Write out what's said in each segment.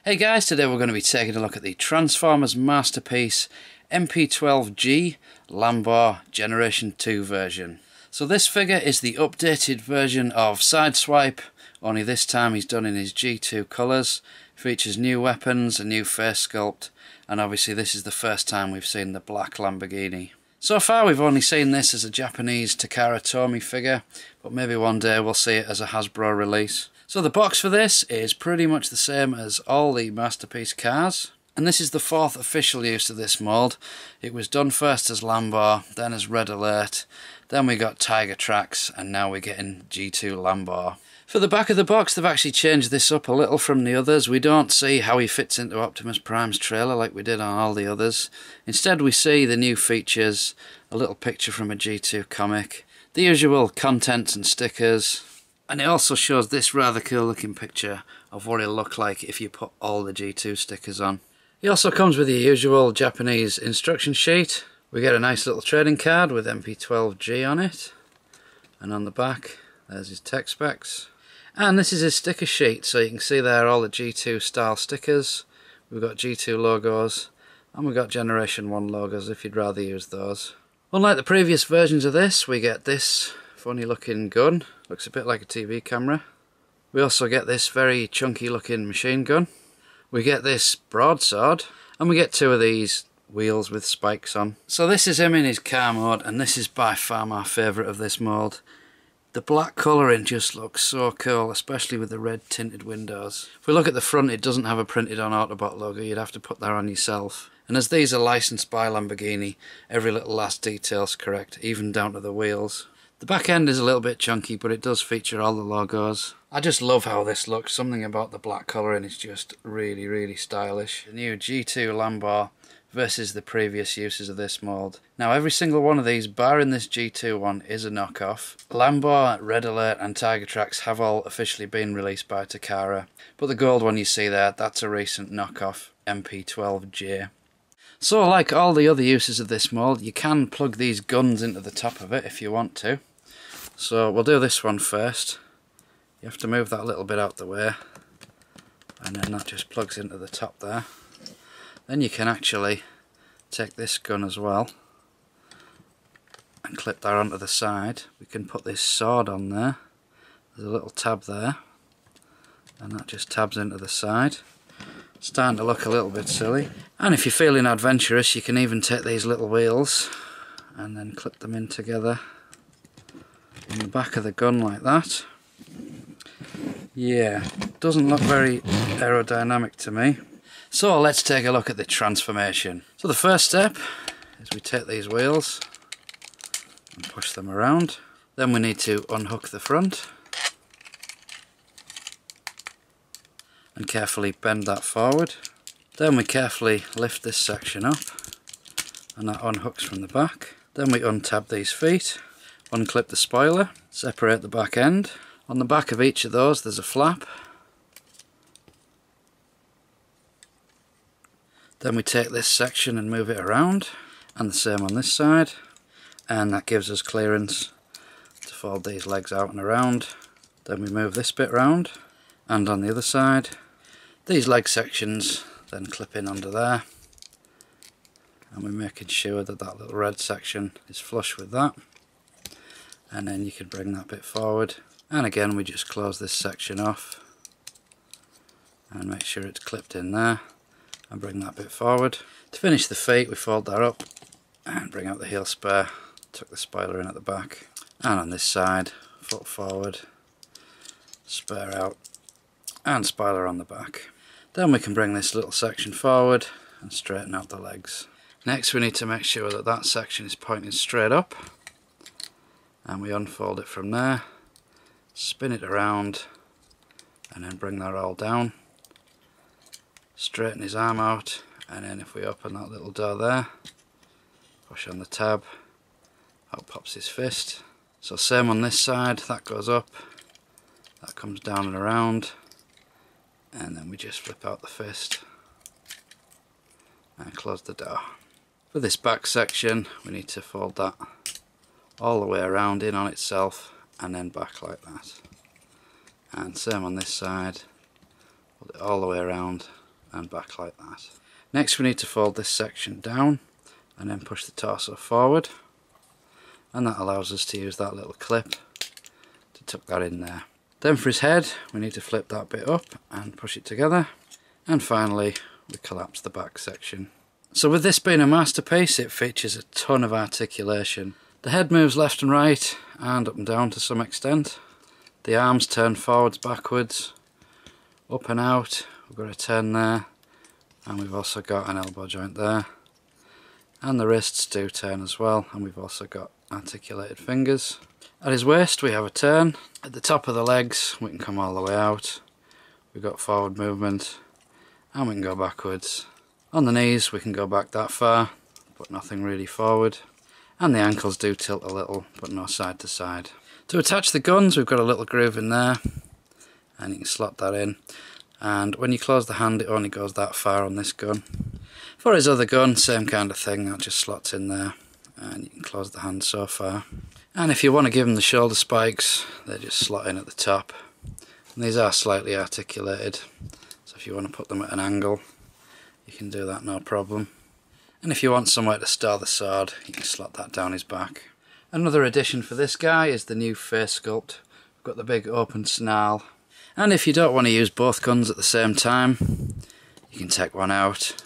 Hey guys, today we're going to be taking a look at the Transformers Masterpiece MP12G Lambor Generation 2 version. So this figure is the updated version of Sideswipe, only this time he's done in his G2 colours. Features new weapons, a new face sculpt, and obviously this is the first time we've seen the black Lamborghini. So far we've only seen this as a Japanese Takara Tomy figure, but maybe one day we'll see it as a Hasbro release. So the box for this is pretty much the same as all the Masterpiece cars. And this is the fourth official use of this mould. It was done first as Lambor, then as Red Alert, then we got Tiger Tracks, and now we're getting G2 Lambor. For the back of the box, they've actually changed this up a little from the others. We don't see how he fits into Optimus Prime's trailer like we did on all the others. Instead, we see the new features, a little picture from a G2 comic, the usual contents and stickers, and it also shows this rather cool looking picture of what it'll look like if you put all the G2 stickers on. He also comes with the usual Japanese instruction sheet. We get a nice little trading card with MP12G on it. And on the back, there's his tech specs. And this is his sticker sheet, so you can see there all the G2 style stickers. We've got G2 logos, and we've got Generation 1 logos if you'd rather use those. Unlike the previous versions of this, we get this funny looking gun Looks a bit like a TV camera. We also get this very chunky looking machine gun. We get this broadsword. And we get two of these wheels with spikes on. So this is him in his car mode and this is by far my favourite of this mould. The black colouring just looks so cool, especially with the red tinted windows. If we look at the front, it doesn't have a printed on Autobot logo, you'd have to put that on yourself. And as these are licensed by Lamborghini, every little last detail's correct, even down to the wheels. The back end is a little bit chunky, but it does feature all the logos. I just love how this looks. Something about the black colouring is just really, really stylish. The new G2 Lambor versus the previous uses of this mould. Now every single one of these, barring this G2 one, is a knockoff. Lambor, Red Alert and Tiger Tracks have all officially been released by Takara, but the gold one you see there, that's a recent knockoff MP12J. So like all the other uses of this mould, you can plug these guns into the top of it if you want to. So we'll do this one first. You have to move that little bit out the way and then that just plugs into the top there. Then you can actually take this gun as well and clip that onto the side. We can put this sword on there. There's a little tab there and that just tabs into the side. Starting to look a little bit silly. And if you're feeling adventurous you can even take these little wheels and then clip them in together on the back of the gun like that. Yeah, doesn't look very aerodynamic to me. So let's take a look at the transformation. So the first step is we take these wheels and push them around. Then we need to unhook the front and carefully bend that forward. Then we carefully lift this section up and that unhooks from the back. Then we untab these feet unclip the spoiler, separate the back end. On the back of each of those there's a flap. Then we take this section and move it around and the same on this side and that gives us clearance to fold these legs out and around. Then we move this bit round and on the other side these leg sections then clip in under there and we're making sure that that little red section is flush with that and then you can bring that bit forward. And again we just close this section off. And make sure it's clipped in there. And bring that bit forward. To finish the feet we fold that up. And bring out the heel spare, tuck the spoiler in at the back. And on this side foot forward, spare out. And spoiler on the back. Then we can bring this little section forward and straighten out the legs. Next we need to make sure that that section is pointing straight up and we unfold it from there spin it around and then bring that all down. Straighten his arm out and then if we open that little door there push on the tab out pops his fist. So same on this side that goes up that comes down and around and then we just flip out the fist and close the door. For this back section we need to fold that all the way around in on itself and then back like that and same on this side all the way around and back like that. Next we need to fold this section down and then push the torso forward and that allows us to use that little clip to tuck that in there. Then for his head we need to flip that bit up and push it together and finally we collapse the back section. So with this being a masterpiece it features a ton of articulation. The head moves left and right and up and down to some extent. The arms turn forwards, backwards, up and out. We've got a turn there and we've also got an elbow joint there. And the wrists do turn as well and we've also got articulated fingers. At his waist we have a turn. At the top of the legs we can come all the way out. We've got forward movement and we can go backwards. On the knees we can go back that far but nothing really forward. And the ankles do tilt a little but no side to side. To attach the guns we've got a little groove in there and you can slot that in and when you close the hand it only goes that far on this gun. For his other gun same kind of thing that just slots in there and you can close the hand so far. And if you want to give them the shoulder spikes, they just slot in at the top. And these are slightly articulated, so if you want to put them at an angle, you can do that no problem. And if you want somewhere to store the sword, you can slot that down his back. Another addition for this guy is the new face sculpt. We've got the big open snarl. And if you don't want to use both guns at the same time, you can take one out.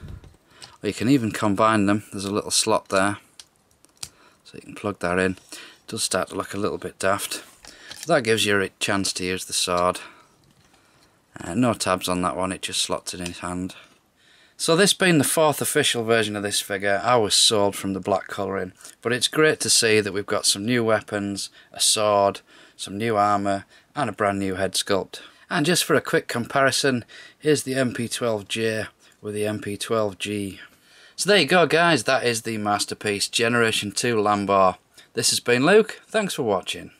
Or you can even combine them. There's a little slot there so you can plug that in. It does start to look a little bit daft. That gives you a chance to use the sword. Uh, no tabs on that one, it just slots in his hand. So this being the fourth official version of this figure, I was sold from the black colouring. But it's great to see that we've got some new weapons, a sword, some new armour and a brand new head sculpt. And just for a quick comparison, here's the MP12J with the MP12G. So there you go guys, that is the masterpiece Generation 2 Lambor. This has been Luke, thanks for watching.